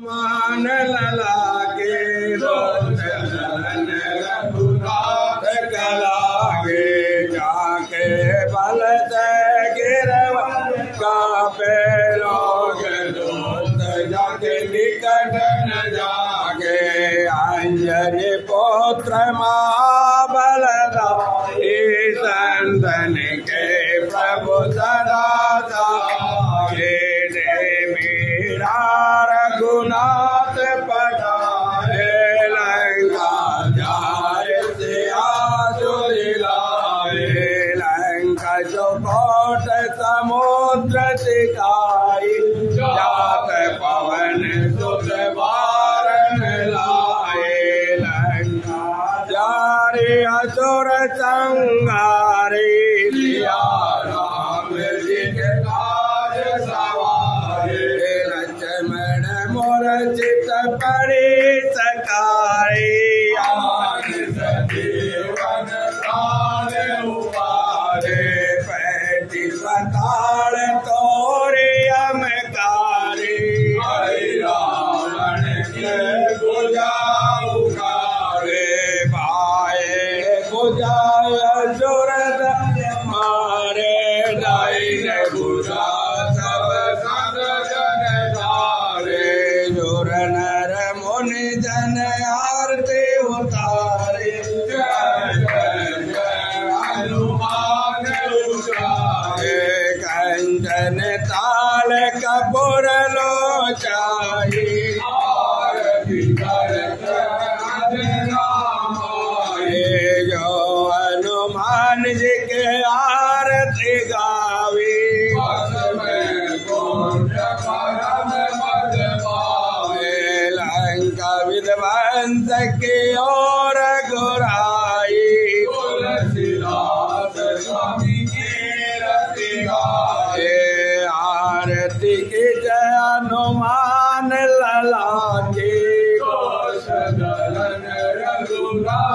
मान लला के रघुनाथ कलागे जाके बल गिरव का पेरोग दोस्त जाके जागे। अंजनी पुत्र प्रभु रघुनाथ पठाए लंका जाए से आजुलाए लंका जो कोट समुद्र सिखाई, जात पवन सुत वारण लाए। लंका जारे असुर संगारे चित पड़े सकारे आरती उतारे कंचन ताल कपूर लो चाही। विध्वंस और गुराई। आरती की जय हनुमान लला की। रघुनाथ